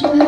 First